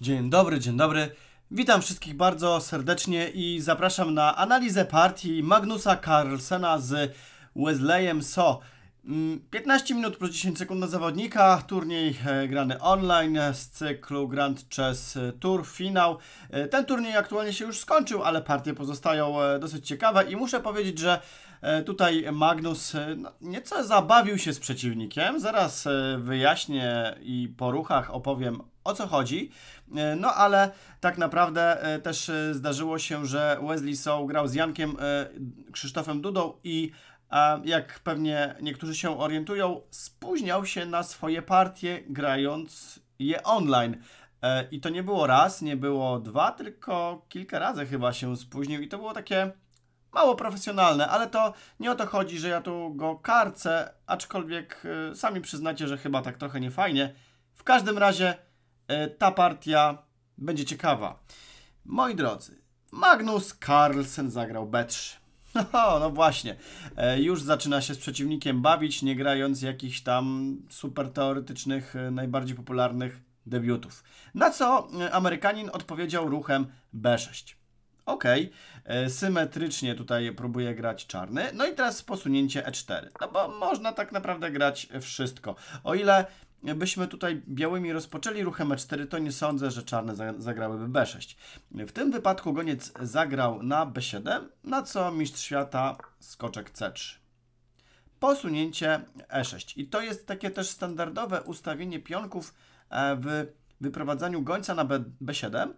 Dzień dobry, dzień dobry. Witam wszystkich bardzo serdecznie i zapraszam na analizę partii Magnusa Carlsena z Wesleyem So. Mm, 15 minut plus 10 sekund na zawodnika, turniej e, grany online z cyklu Grand Chess Tour, finał. E, Ten turniej aktualnie się już skończył, ale partie pozostają e, dosyć ciekawe i muszę powiedzieć, że tutaj Magnus no, nieco zabawił się z przeciwnikiem. Zaraz wyjaśnię i po ruchach opowiem o co chodzi. E, No ale tak naprawdę e, też e, zdarzyło się, że Wesley So grał z Jankiem Krzysztofem Dudą i jak pewnie niektórzy się orientują, spóźniał się na swoje partie, grając je online. I to nie było raz, nie było dwa, tylko kilka razy chyba się spóźnił, i to było takie mało profesjonalne, ale to nie o to chodzi, że ja tu go karcę, aczkolwiek sami przyznacie, że chyba tak trochę niefajnie. W każdym razie ta partia będzie ciekawa. Moi drodzy, Magnus Carlsen zagrał B3. No, no właśnie. E, Już zaczyna się z przeciwnikiem bawić, nie grając jakichś tam super teoretycznych, e, najbardziej popularnych debiutów. Na co e, Amerykanin odpowiedział ruchem B6. Ok, symetrycznie tutaj próbuje grać czarny. No i teraz posunięcie E4. No bo można tak naprawdę grać wszystko. O ile byśmy tutaj białymi rozpoczęli ruchem E4, to nie sądzę, że czarne za- zagrałyby B6. W tym wypadku goniec zagrał na B7, na co mistrz świata skoczek C3. Posunięcie E6. I to jest takie też standardowe ustawienie pionków e, w wyprowadzaniu gońca na B, B7,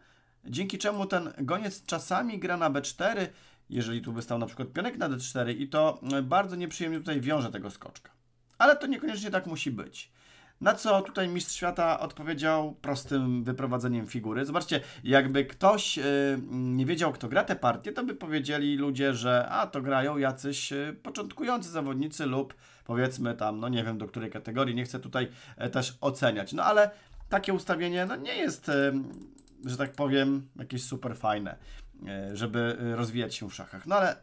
dzięki czemu ten goniec czasami gra na B4, jeżeli tu by stał na przykład pionek na D4 i to e, bardzo nieprzyjemnie tutaj wiąże tego skoczka. Ale to niekoniecznie tak musi być. Na co tutaj mistrz świata odpowiedział prostym wyprowadzeniem figury. Zobaczcie, jakby ktoś y, nie wiedział, kto gra tę partię, to by powiedzieli ludzie, że a to grają jacyś y, początkujący zawodnicy lub powiedzmy tam, no nie wiem do której kategorii, nie chcę tutaj e, też oceniać. No ale takie ustawienie no nie jest, y, że tak powiem, jakieś super fajne, żeby rozwijać się w szachach. No ale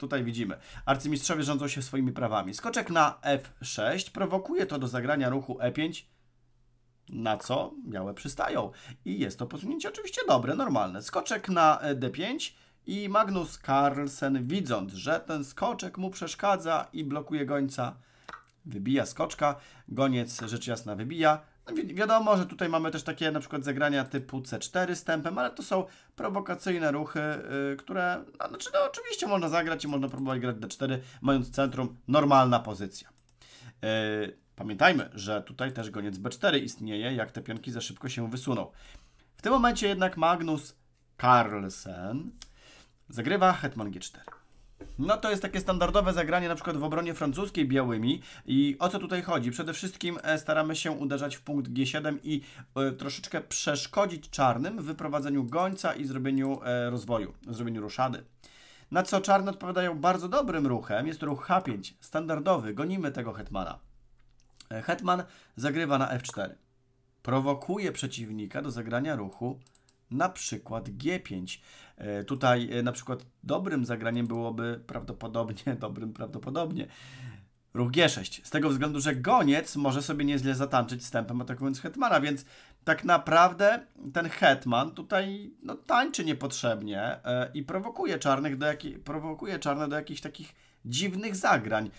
Tutaj widzimy. Arcymistrzowie rządzą się swoimi prawami. Skoczek na F6 prowokuje to do zagrania ruchu E5, na co białe przystają. I jest to posunięcie oczywiście dobre, normalne. Skoczek na D5 i Magnus Carlsen, widząc, że ten skoczek mu przeszkadza i blokuje gońca, wybija skoczka. Goniec rzecz jasna wybija. No wi- wiadomo, że tutaj mamy też takie na przykład zagrania typu C4 z tempem, ale to są prowokacyjne ruchy, y, które, no, znaczy no, oczywiście można zagrać i można próbować grać D4, mając centrum, normalna pozycja. Y, pamiętajmy, że tutaj też goniec B4 istnieje, jak te pionki za szybko się wysuną. W tym momencie jednak Magnus Carlsen zagrywa hetman G4. No to jest takie standardowe zagranie na przykład w obronie francuskiej białymi i o co tutaj chodzi? Przede wszystkim e, staramy się uderzać w punkt G7 i e, troszeczkę przeszkodzić czarnym w wyprowadzeniu gońca i zrobieniu e, rozwoju, zrobieniu ruszady. Na co czarne odpowiadają bardzo dobrym ruchem, jest ruch H5, standardowy, gonimy tego hetmana. Hetman zagrywa na F4. Prowokuje przeciwnika do zagrania ruchu na przykład G5. E, Tutaj e, na przykład dobrym zagraniem byłoby prawdopodobnie, dobrym prawdopodobnie, ruch G6. Z tego względu, że goniec może sobie nieźle zatańczyć z tempem atakując hetmana, więc tak naprawdę ten hetman tutaj no, tańczy niepotrzebnie e, i prowokuje czarnych do jaki, prowokuje czarne do jakichś takich dziwnych zagrań.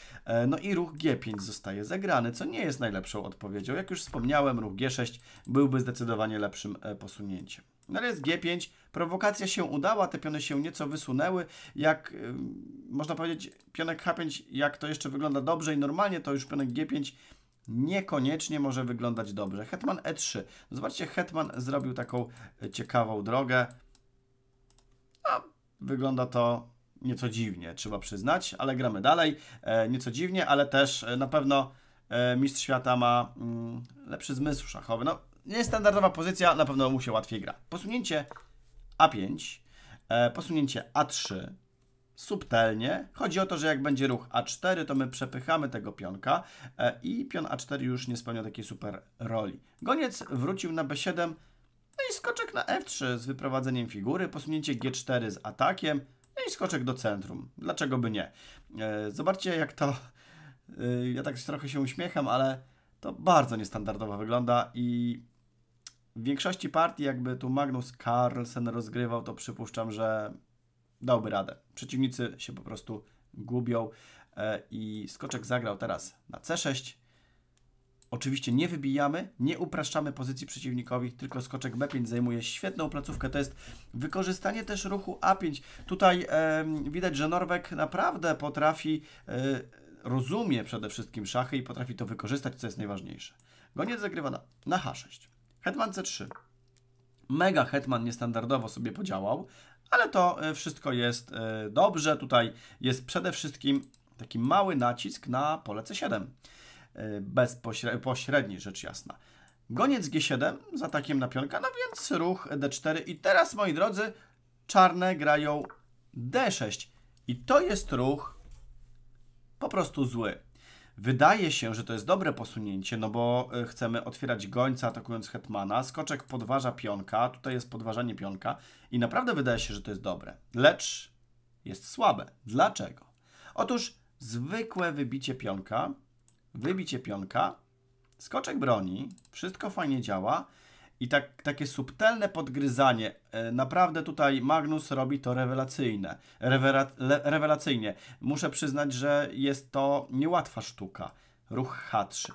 No i ruch G5 zostaje zagrany, co nie jest najlepszą odpowiedzią. Jak już wspomniałem, ruch G6 byłby zdecydowanie lepszym posunięciem. No ale jest G5, prowokacja się udała, te piony się nieco wysunęły. Jak ym, można powiedzieć, pionek H5, jak to jeszcze wygląda dobrze i normalnie, to już pionek G5 niekoniecznie może wyglądać dobrze. Hetman E3. No zobaczcie, Hetman zrobił taką e, ciekawą drogę. A wygląda to nieco dziwnie, trzeba przyznać, ale gramy dalej. E, nieco dziwnie, ale też e, na pewno e, mistrz świata ma mm, lepszy zmysł szachowy. No, niestandardowa pozycja, na pewno mu się łatwiej gra. Posunięcie A5, e, posunięcie A3, subtelnie. Chodzi o to, że jak będzie ruch A4, to my przepychamy tego pionka e, i pion A4 już nie spełnia takiej super roli. Goniec wrócił na B7, no i skoczek na F3 z wyprowadzeniem figury, posunięcie G4 z atakiem, no i skoczek do centrum. Dlaczego by nie? E, Zobaczcie jak to, ja tak trochę się uśmiecham, ale to bardzo niestandardowo wygląda i w większości partii, jakby tu Magnus Carlsen rozgrywał, to przypuszczam, że dałby radę. Przeciwnicy się po prostu gubią e, i Skoczek zagrał teraz na C6. Oczywiście nie wybijamy, nie upraszczamy pozycji przeciwnikowi, tylko skoczek B5 zajmuje świetną placówkę. To jest wykorzystanie też ruchu A5. Tutaj e, widać, że Norwek naprawdę potrafi, e, rozumie przede wszystkim szachy i potrafi to wykorzystać, co jest najważniejsze. Goniec zagrywa na, na H6. Hetman C3. Mega hetman niestandardowo sobie podziałał, ale to e, wszystko jest e, dobrze. Tutaj jest przede wszystkim taki mały nacisk na pole C7. E, bezpośredni, rzecz jasna. Goniec G7 z atakiem na pionka, no więc ruch D4 i teraz, moi drodzy, czarne grają D6 i to jest ruch po prostu zły. Wydaje się, że to jest dobre posunięcie, no bo e, chcemy otwierać gońca atakując hetmana. Skoczek podważa pionka, tutaj jest podważanie pionka i naprawdę wydaje się, że to jest dobre. Lecz jest słabe. Dlaczego? Otóż zwykłe wybicie pionka wybicie pionka, skoczek broni, wszystko fajnie działa i tak, takie subtelne podgryzanie, e, naprawdę tutaj Magnus robi to rewelacyjne, rewela, le, rewelacyjnie. Muszę przyznać, że jest to niełatwa sztuka. Ruch H3.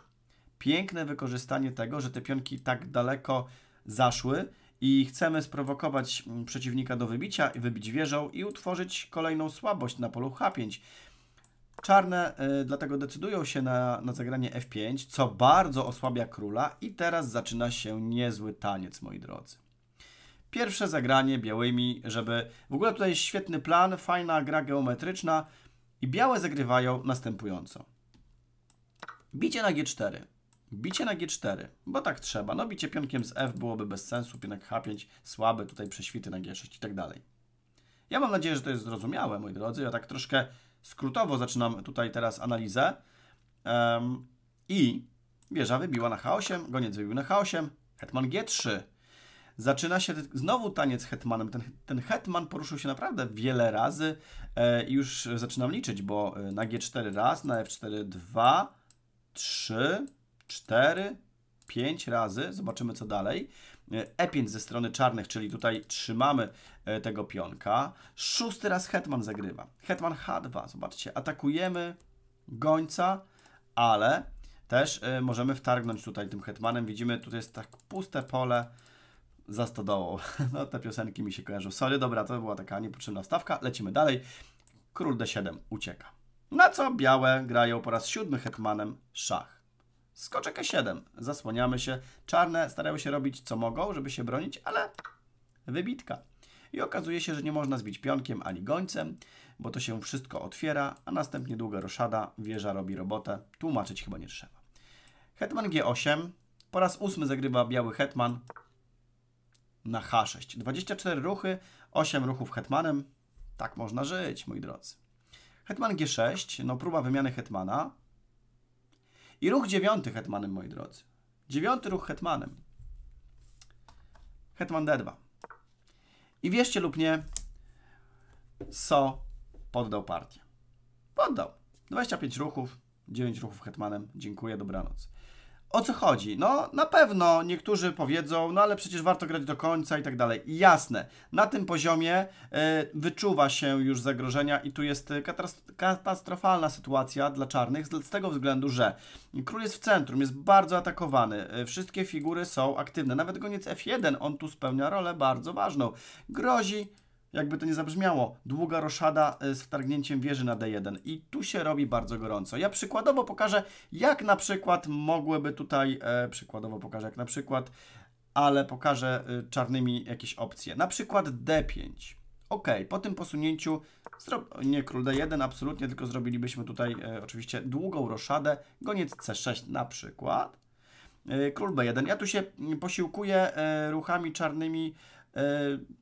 Piękne wykorzystanie tego, że te pionki tak daleko zaszły i chcemy sprowokować mm, przeciwnika do wybicia wybić wieżą i utworzyć kolejną słabość na polu H5. Czarne y, dlatego decydują się na, na zagranie F5, co bardzo osłabia króla i teraz zaczyna się niezły taniec, moi drodzy. Pierwsze zagranie białymi, żeby... W ogóle tutaj jest świetny plan, fajna gra geometryczna i białe zagrywają następująco. Bicie na G4. Bicie na G4, bo tak trzeba. No bicie pionkiem z F byłoby bez sensu, pionek H5 słabe, tutaj prześwity na G6 i tak dalej. Ja mam nadzieję, że to jest zrozumiałe, moi drodzy. Ja tak troszkę skrótowo zaczynam tutaj teraz analizę. Um, I wieża wybiła na H8, goniec wybił na H8, hetman G3. Zaczyna się znowu taniec hetmanem. Ten, ten hetman poruszył się naprawdę wiele razy e, i już zaczynam liczyć, bo e, na G4 raz, na F4 dwa, trzy, cztery, pięć razy. Zobaczymy co dalej. E5 e ze strony czarnych, czyli tutaj trzymamy e, tego pionka. Szósty raz hetman zagrywa. Hetman H2, zobaczcie, atakujemy gońca, ale też e, możemy wtargnąć tutaj tym hetmanem. Widzimy, tutaj jest tak puste pole za stodołą. No te piosenki mi się kojarzą. Sorry, dobra, to była taka niepotrzebna wstawka. Lecimy dalej. Król D7 ucieka. Na co białe grają po raz siódmy hetmanem szach. Skoczek E7. Zasłaniamy się. Czarne starają się robić co mogą, żeby się bronić, ale wybitka. I okazuje się, że nie można zbić pionkiem ani gońcem, bo to się wszystko otwiera, a następnie długa roszada, wieża robi robotę. Tłumaczyć chyba nie trzeba. Hetman G8. Po raz ósmy zagrywa biały hetman na H6. 24 ruchy, 8 ruchów hetmanem. Tak można żyć, moi drodzy. Hetman G6, no próba wymiany hetmana. I ruch dziewiąty hetmanem, moi drodzy. Dziewiąty ruch hetmanem. Hetman D2. I wierzcie lub nie, So poddał partię. Poddał. 25 ruchów, 9 ruchów hetmanem. Dziękuję, dobranoc. O co chodzi? No, na pewno niektórzy powiedzą, no ale przecież warto grać do końca i tak dalej. Jasne, na tym poziomie y, wyczuwa się już zagrożenia i tu jest katastrofalna sytuacja dla czarnych z, z tego względu, że król jest w centrum, jest bardzo atakowany, y, wszystkie figury są aktywne, nawet goniec F1, on tu spełnia rolę bardzo ważną. Grozi jakby to nie zabrzmiało, długa roszada e, z wtargnięciem wieży na D1 i tu się robi bardzo gorąco. Ja przykładowo pokażę, jak na przykład mogłyby tutaj, e, przykładowo pokażę jak na przykład, ale pokażę e, czarnymi jakieś opcje. Na przykład D5. Ok, po tym posunięciu, nie król D1 absolutnie, tylko zrobilibyśmy tutaj e, oczywiście długą roszadę, goniec C6 na przykład. E, król B1. Ja tu się posiłkuję e, ruchami czarnymi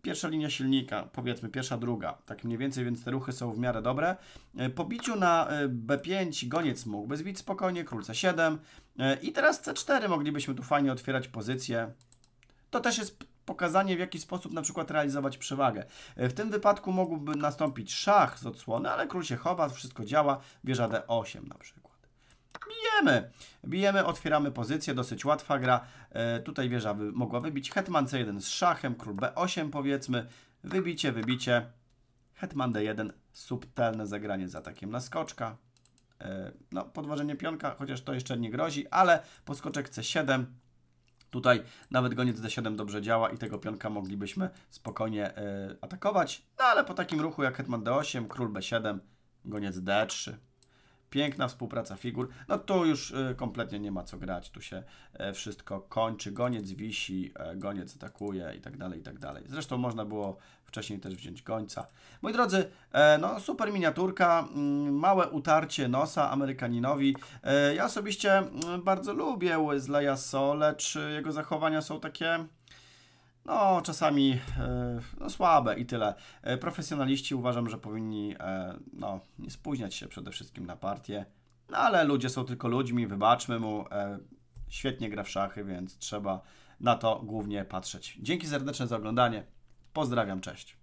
pierwsza linia silnika, powiedzmy pierwsza, druga, tak mniej więcej, więc te ruchy są w miarę dobre. E, po biciu na e, B5 goniec mógłby zbić spokojnie, król C7 i teraz C4 moglibyśmy tu fajnie otwierać pozycję. To też jest pokazanie, w jaki sposób na przykład realizować przewagę. W tym wypadku mógłby nastąpić szach z odsłony, ale król się chowa, wszystko działa, wieża D8 na przykład. Bijemy. Bijemy, otwieramy pozycję, dosyć łatwa gra. E, tutaj wieża wy, mogła wybić hetman c1 z szachem, król b8 powiedzmy, wybicie, wybicie, hetman d1, subtelne zagranie z atakiem na skoczka. E, no, podważenie pionka, chociaż to jeszcze nie grozi, ale poskoczek c7, Tutaj nawet goniec d7 dobrze działa i tego pionka moglibyśmy spokojnie y, atakować. No ale po takim ruchu jak hetman d8, król b7, goniec d3. Piękna współpraca figur. No tu już y, kompletnie nie ma co grać. Tu się y, wszystko kończy. Goniec wisi, y, goniec atakuje i tak dalej, i tak dalej. Zresztą można było wcześniej też wziąć gońca. Moi drodzy, no super miniaturka, mm, małe utarcie nosa Amerykaninowi. Ja osobiście mm, bardzo lubię Wesleya So, lecz jego zachowania są takie no, czasami no, słabe i tyle. Profesjonaliści uważam, że powinni no, nie spóźniać się przede wszystkim na partię, no ale ludzie są tylko ludźmi, wybaczmy mu. Świetnie gra w szachy, więc trzeba na to głównie patrzeć. Dzięki serdeczne za oglądanie. Pozdrawiam, cześć.